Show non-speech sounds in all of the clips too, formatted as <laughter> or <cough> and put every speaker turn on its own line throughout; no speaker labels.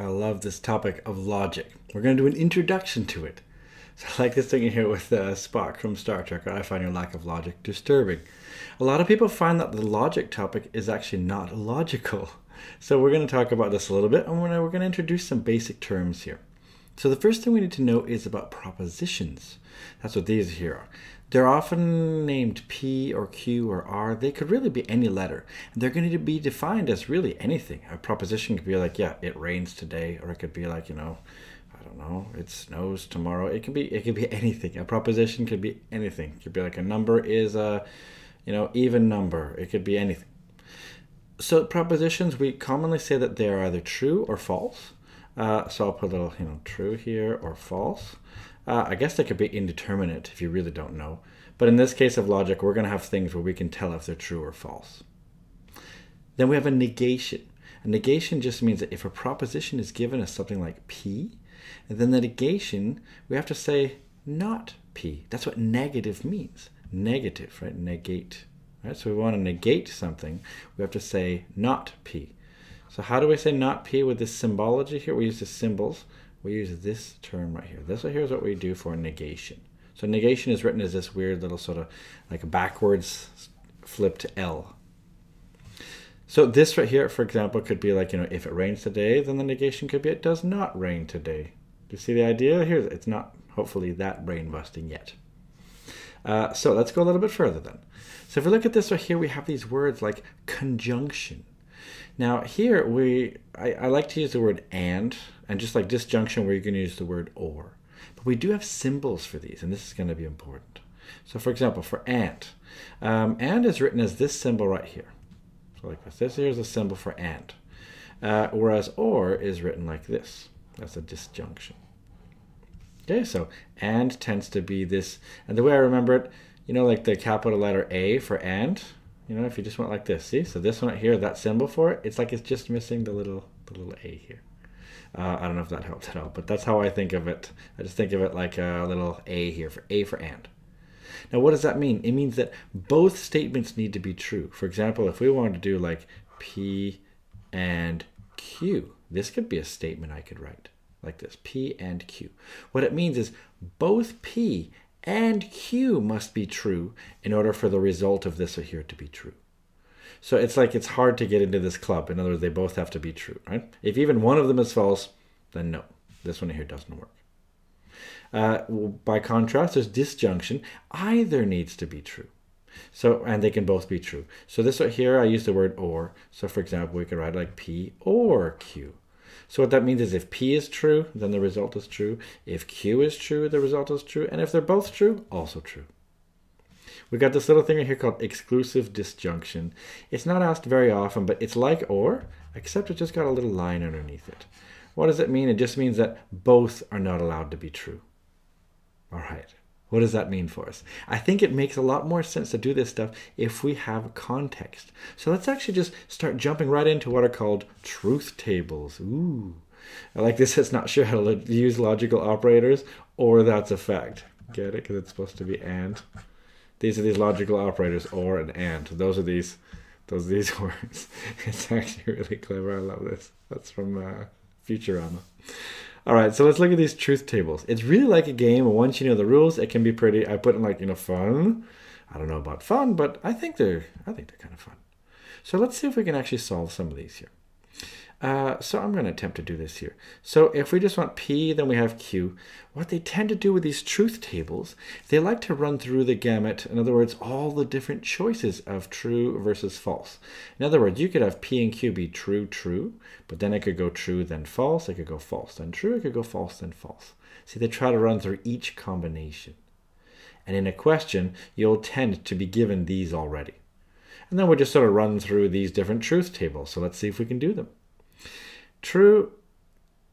I love this topic of logic. We're going to do an introduction to it. <laughs> So I like this thing in here with uh, Spock from Star Trek. I find your lack of logic disturbing. A lot of people find that the logic topic is actually not logical. <laughs> So we're going to talk about this a little bit, and we're going to introduce some basic terms here. So the first thing we need to know is about propositions. That's what these here are. They're often named P or Q or R. They could really be any letter. They're going to be defined as really anything. A proposition could be like, yeah, it rains today, or it could be like, you know, I don't know, it snows tomorrow. It could be it could be <laughs> anything. A proposition could be anything. It could be like a number is a, you know, even number. It could be anything. So propositions, we commonly say that they are either true or false. Uh, so I'll put a little, you know, true here or false. Uh, I guess they could be indeterminate if you really don't know. But in this case of logic, we're going to have things where we can tell if they're true or false. Then we have a negation. A negation just means that if a proposition is given as something like P, and then the negation, we have to say not P. That's what negative means. Negative, right? Negate. Right? So we want to negate something, we have to say not P. So how do we say not P with this symbology here? We use the symbols we use this term right here. This right here is what we do for negation. So negation is written as this weird little sort of like backwards flipped L. So this right here, for example, could be like, you know, if it rains today, then the negation could be it does not rain today. Do you see the idea here? It's not hopefully that brain busting yet. Uh, so let's go a little bit further then. So if we look at this right here, we have these words like conjunction. Now here we, I, I like to use the word and, and just like disjunction where you're going to use the word or. But we do have symbols for these, and this is going to be important. So for example, for and, um, and is written as this symbol right here. So like this, this here is a symbol for and. Uh, whereas or is written like this. That's a disjunction. Okay, so and tends to be this, and the way I remember it, you know, like the capital letter A for and, you know, if you just went like this, see? So this one right here, that symbol for it, it's like it's just missing the little, the little A here. Uh, I don't know if that helped at all, but that's how I think of it. I just think of it like a little A here for A for and. Now, what does that mean? It means that both statements need to be true. For example, if we wanted to do like P and Q, this could be a statement I could write like this, P and Q. What it means is both P and Q must be true in order for the result of this here to be true. So it's like it's hard to get into this club. In other words, they both have to be true, right? If even one of them is false, then no, this one here doesn't work. Uh, by contrast, there's disjunction. Either needs to be true. So, and they can both be true. So this right here, I use the word or. So for example, we could write like P or Q. So what that means is if P is true, then the result is true. If Q is true, the result is true. And if they're both true, also true. We got this little thing here called exclusive disjunction. It's not asked very often, but it's like or, except it just got a little line underneath it. What does it mean? It just means that both are not allowed to be true. All right. What does that mean for us? I think it makes a lot more sense to do this stuff if we have context. So let's actually just start jumping right into what are called truth tables. Ooh. I like this. It's not sure how to use logical operators or that's a fact. Get it? Because it's supposed to be and. These are these logical operators, or and and. Those are these, those are these <laughs> words. It's actually really clever. I love this. That's from uh, Futurama. All right, so let's look at these truth tables. It's really like a game. Once you know the rules, it can be pretty. I put in like you know fun. I don't know about fun, but I think they're I think they're kind of fun. So let's see if we can actually solve some of these here. Uh, so I'm going to attempt to do this here. So if we just want P, then we have Q. What they tend to do with these truth tables, they like to run through the gamut. In other words, all the different choices of true versus false. In other words, you could have P and Q be true, true, but then it could go true, then false. It could go false, then true. It could go false, then false. See, they try to run through each combination. And in a question, you'll tend to be given these already. And then we'll just sort of run through these different truth tables. So let's see if we can do them. True,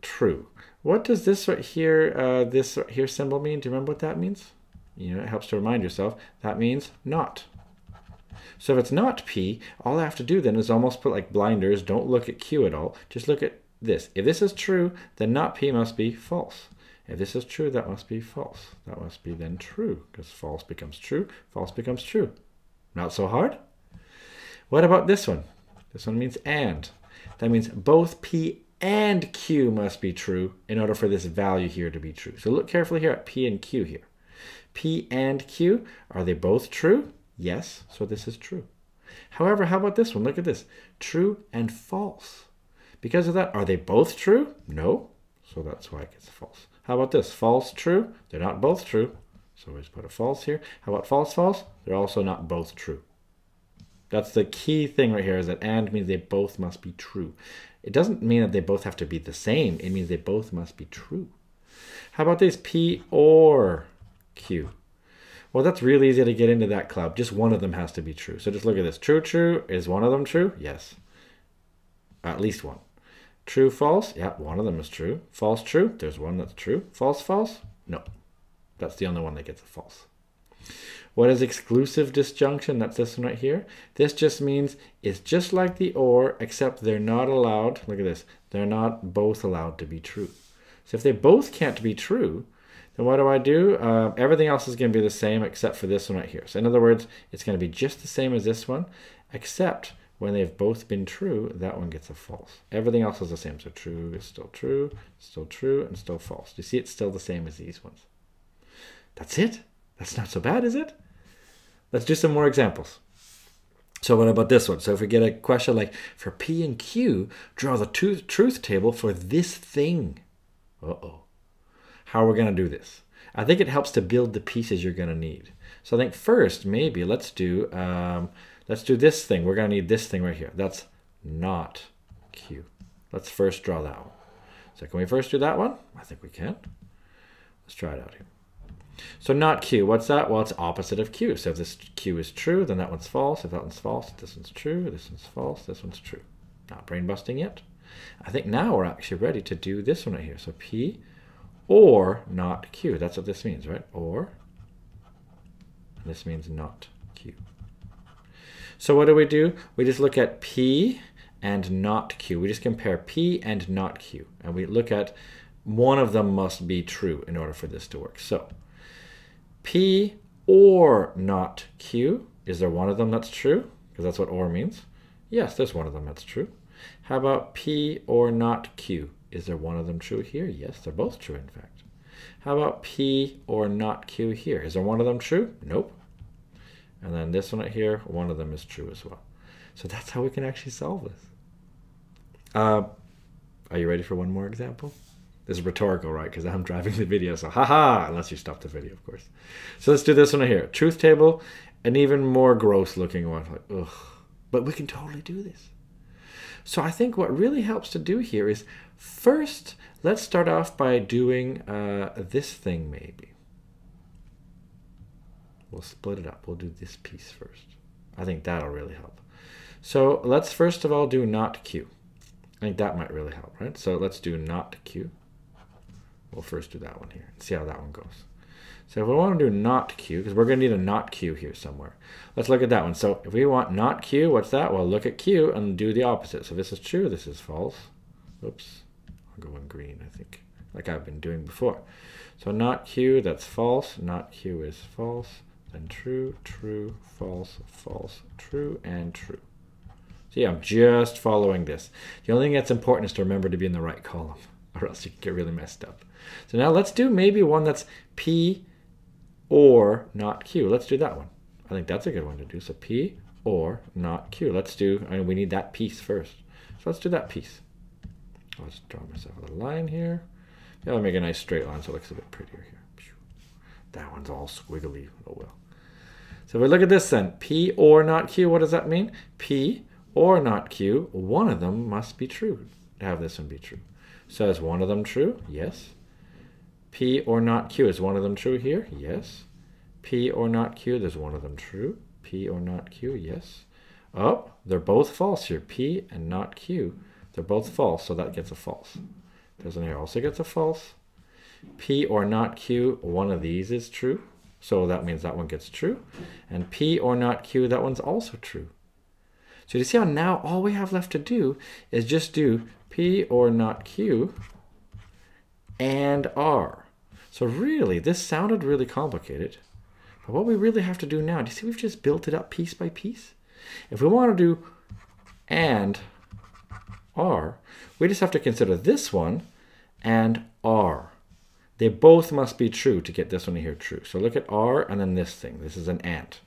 true. What does this right here, uh, this right here symbol mean? Do you remember what that means? You know, it helps to remind yourself. That means not. So if it's not P, all I have to do then is almost put like blinders. Don't look at Q at all. Just look at this. If this is true, then not P must be false. If this is true, that must be false. That must be then true, because false becomes true, false becomes true. Not so hard? What about this one? This one means and. That means both P and Q must be true in order for this value here to be true. So look carefully here at P and Q here. P and Q, are they both true? Yes, so this is true. However, how about this one? Look at this. True and false. Because of that, are they both true? No, so that's why it gets false. How about this? False, true? They're not both true. So we just put a false here. How about false, false? They're also not both true. That's the key thing right here is that and means they both must be true. It doesn't mean that they both have to be the same. It means they both must be true. How about this? P or Q. Well, that's really easy to get into that club. Just one of them has to be true. So just look at this. True, true. Is one of them true? Yes. At least one. True, false? Yeah, one of them is true. False, true? There's one that's true. False, false? No. That's the only one that gets a false. What is exclusive disjunction? That's this one right here. This just means it's just like the or, except they're not allowed, look at this, they're not both allowed to be true. So if they both can't be true, then what do I do? Uh, everything else is going to be the same except for this one right here. So in other words, it's going to be just the same as this one, except when they've both been true, that one gets a false. Everything else is the same. So true is still true, still true, and still false. You see it's still the same as these ones? That's it. That's not so bad, is it? Let's do some more examples. So what about this one? So if we get a question like, for P and Q, draw the truth table for this thing. Uh-oh. How are we going to do this? I think it helps to build the pieces you're going to need. So I think first, maybe let's do, um, let's do this thing. We're going to need this thing right here. That's not Q. Let's first draw that one. So can we first do that one? I think we can. Let's try it out here. So not Q. What's that? Well, it's opposite of Q. So if this Q is true, then that one's false. If that one's false, this one's true. This one's false. This one's true. Not brain busting yet. I think now we're actually ready to do this one right here. So P or not Q. That's what this means, right? Or. This means not Q. So what do we do? We just look at P and not Q. We just compare P and not Q. And we look at one of them must be true in order for this to work. So P or not Q. Is there one of them that's true? Because that's what or means. Yes, there's one of them that's true. How about P or not Q? Is there one of them true here? Yes, they're both true, in fact. How about P or not Q here? Is there one of them true? Nope. And then this one right here, one of them is true as well. So that's how we can actually solve this. Uh, are you ready for one more example? This is rhetorical, right? Because I'm driving the video, so haha, unless you stop the video, of course. So let's do this one here. Truth table, an even more gross looking one. Like, ugh. But we can totally do this. So I think what really helps to do here is first, let's start off by doing uh, this thing maybe. We'll split it up. We'll do this piece first. I think that'll really help. So let's first of all do not Q. I think that might really help, right? So let's do not Q. We'll first do that one here and see how that one goes. So if we want to do not Q, because we're going to need a not Q here somewhere. Let's look at that one. So if we want not Q, what's that? Well, look at Q and do the opposite. So this is true, this is false. Oops, I'll go in green, I think, like I've been doing before. So not Q, that's false. Not Q is false. Then true, true, false, false, true, and true. Yeah, I'm just following this. The only thing that's important is to remember to be in the right column, <laughs> or else you can get really messed up. So now let's do maybe one that's P or not Q. Let's do that one. I think that's a good one to do. So P or not Q. Let's do, I mean, we need that piece first. So let's do that piece. I'll just draw myself a line here. Yeah, I'll make a nice straight line so it looks a bit prettier here. That one's all squiggly. Oh well. So if we look at this then, P or not Q, what does that mean? P or not Q, one of them must be true to have this one be true. So is one of them true? Yes. P or not Q, is one of them true here? Yes. P or not Q, there's one of them true. P or not Q, yes. Oh, they're both false here. P and not Q, they're both false, so that gets a false. This one here also gets a false. P or not Q, one of these is true. So that means that one gets true. And P or not Q, that one's also true. So you see how now all we have left to do is just do P or not Q and R. So really, this sounded really complicated. But what we really have to do now, do you see we've just built it up piece by piece? If we want to do and R, we just have to consider this one and R. They both must be true to get this one here true. So look at R and then this thing. This is an ant.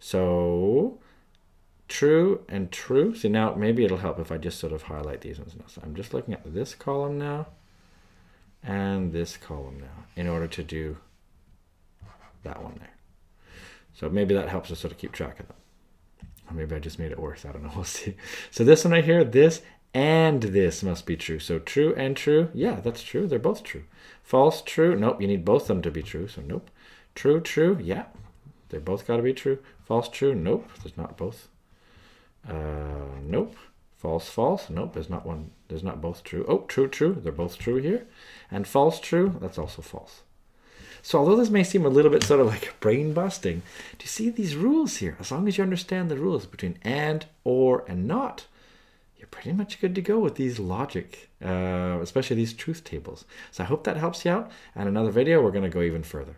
So true and true. See now maybe it'll help if I just sort of highlight these ones now. So I'm just looking at this column now and this column now in order to do that one there. So maybe that helps us sort of keep track of them. Or maybe I just made it worse. I don't know. <laughs> We'll see. So this one right here, this and this must be true. So true and true. Yeah, that's true. They're both true. False, true. Nope, you need both of them to be true. So nope. True, true. Yeah, they both got to be true. False, true. Nope, there's not both. Uh, nope. False, false. Nope, there's not one. There's not both true. Oh, true, true. They're both true here. And false, true. That's also false. So although this may seem a little bit sort of like <laughs> brain busting, do you see these rules here? As long as you understand the rules between and, or, and not, you're pretty much good to go with these logic, uh, especially these truth tables. So I hope that helps you out. And another video, we're going to go even further.